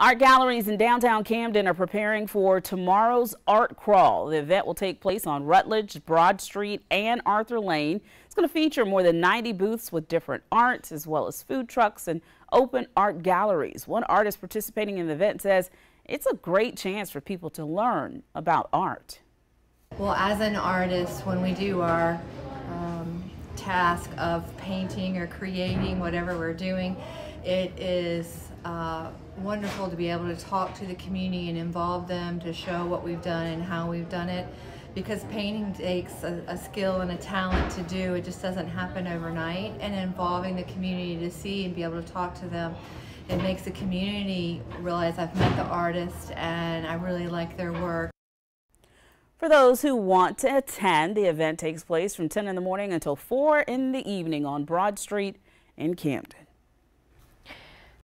Art galleries in downtown Camden are preparing for tomorrow's art crawl. The event will take place on Rutledge, Broad Street, and Arthur Lane. It's going to feature more than 90 booths with different arts, as well as food trucks and open art galleries. One artist participating in the event says it's a great chance for people to learn about art. Well, as an artist, when we do our um, task of painting or creating whatever we're doing, it is uh, wonderful to be able to talk to the community and involve them to show what we've done and how we've done it because painting takes a, a, skill and a talent to do it just doesn't happen overnight and involving the community to see and be able to talk to them it makes the community realize I've met the artist and I really like their work. For those who want to attend, the event takes place from 10 in the morning until 4 in the evening on Broad Street in Camden.